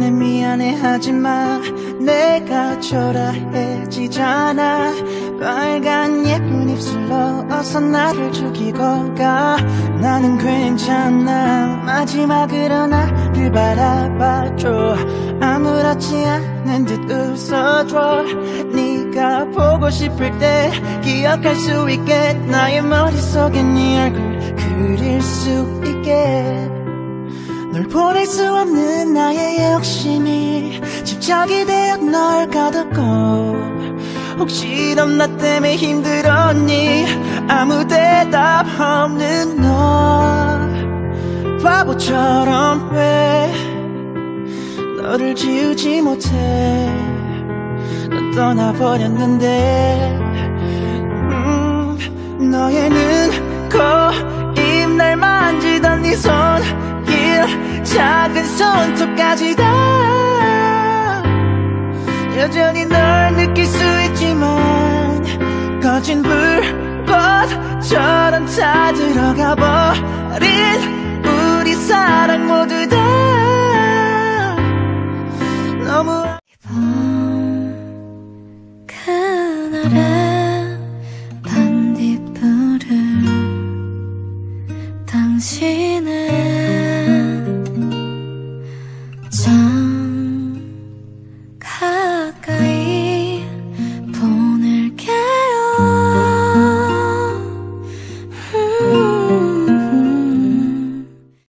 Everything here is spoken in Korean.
미안해 하지마 내가 초라해지잖아. 빨간 예쁜 입술로 어서 나를 죽이고 가. 나는 괜찮아. 마지막으로 나를 바라봐줘. 아무렇지 않은 듯 웃어줘. 네가 보고 싶을 때 기억할 수 있게. 나의 머릿속에 네 얼굴 그릴 수 있게 널 보낼 수 없는 나의 욕심이 집착이 되어 널 가뒀고. 혹시 넌 나 때문에 힘들었니? 아무 대답 없는 너. 바보처럼 왜 너를 지우지 못해? 넌 떠나버렸는데 작은 손톱까지 다 여전히 널 느낄 수 있지만 거진 불꽃처럼 다 들어가 버린 우리 사랑 모두 다 너무 그날의 반딧불을 당신은